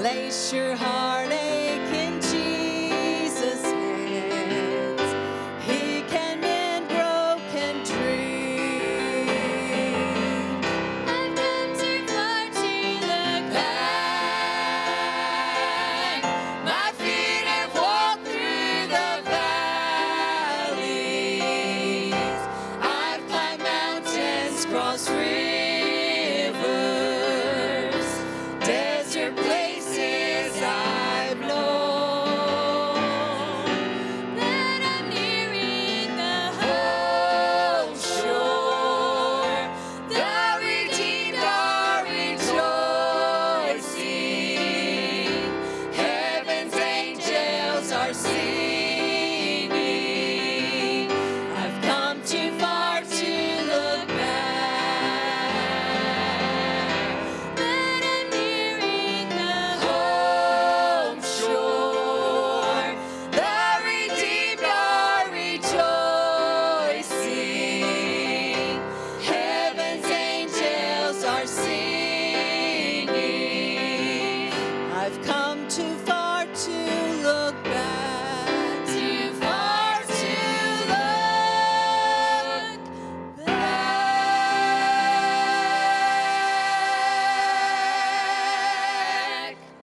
Place your heartache cross free. to look back.